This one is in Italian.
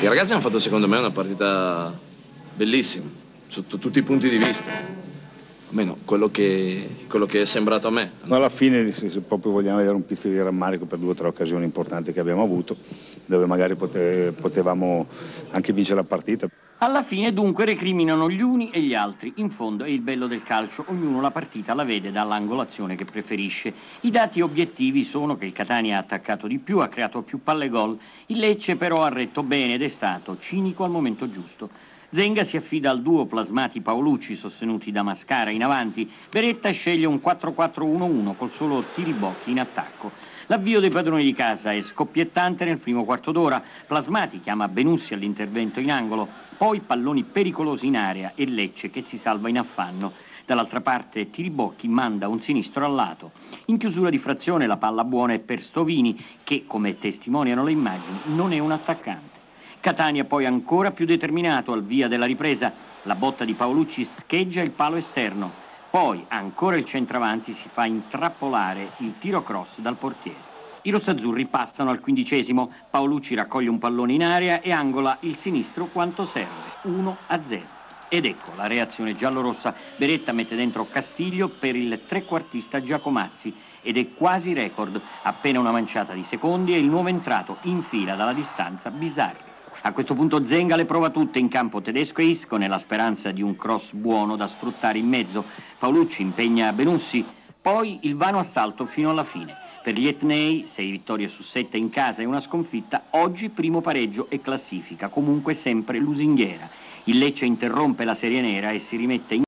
I ragazzi hanno fatto secondo me una partita bellissima, sotto tutti i punti di vista. Almeno quello che, quello che è sembrato a me. Ma alla fine, se, se proprio vogliamo vedere un pizzico di rammarico per due o tre occasioni importanti che abbiamo avuto, dove magari pote, potevamo anche vincere la partita. Alla fine dunque recriminano gli uni e gli altri. In fondo è il bello del calcio, ognuno la partita la vede dall'angolazione che preferisce. I dati obiettivi sono che il Catania ha attaccato di più, ha creato più palle gol, il Lecce però ha retto bene ed è stato cinico al momento giusto. Zenga si affida al duo Plasmati Paolucci sostenuti da Mascara in avanti. Beretta sceglie un 4-4-1-1 col solo Tiribocchi in attacco. L'avvio dei padroni di casa è scoppiettante nel primo quarto d'ora. Plasmati chiama Benussi all'intervento in angolo, poi palloni pericolosi in area e Lecce che si salva in affanno. Dall'altra parte Tiribocchi manda un sinistro al lato. In chiusura di frazione la palla buona è per Stovini che, come testimoniano le immagini, non è un attaccante. Catania poi ancora più determinato al via della ripresa. La botta di Paolucci scheggia il palo esterno. Poi ancora il centravanti si fa intrappolare il tiro cross dal portiere. I rossazzurri passano al quindicesimo. Paolucci raccoglie un pallone in area e angola il sinistro quanto serve. 1 a 0. Ed ecco la reazione giallorossa. Beretta mette dentro Castiglio per il trequartista Giacomazzi ed è quasi record. Appena una manciata di secondi e il nuovo entrato infila dalla distanza Bisarri. A questo punto Zenga le prova tutte in campo tedesco e Isco nella speranza di un cross buono da sfruttare in mezzo. Paolucci impegna Benussi, poi il vano assalto fino alla fine. Per gli etnei, 6 vittorie su 7 in casa e una sconfitta, oggi primo pareggio e classifica, comunque sempre lusinghiera. Il Lecce interrompe la serie nera e si rimette in